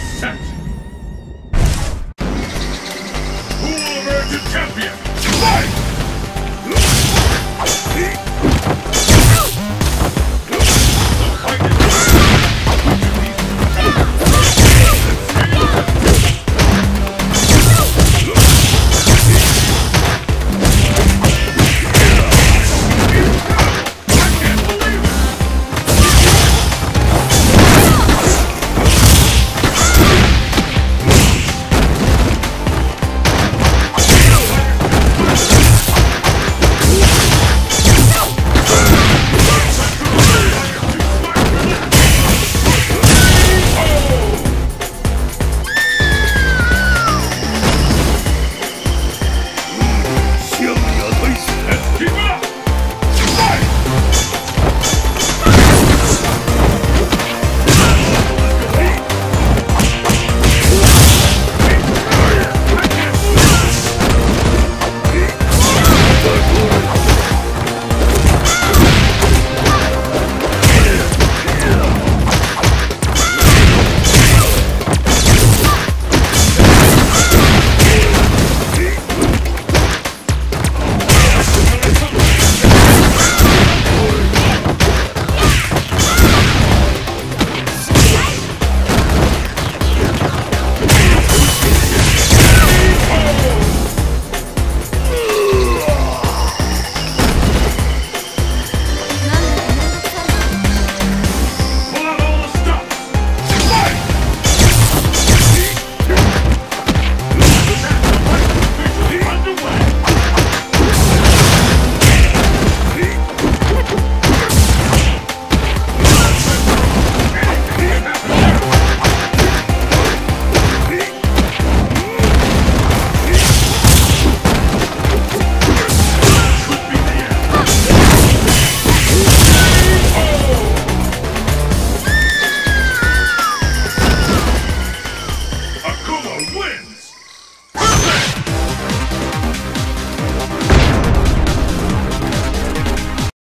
set. Who will emerge champion?